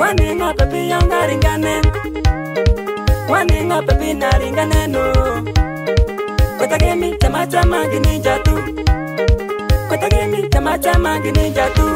waninga pepi yongaringane waninga pepi naringaneno kotagemi chama chama gini jatu kotagemi chama chama gini jatu